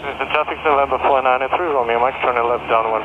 Houston Traffic November 493, Romeo Mike, turn left down 1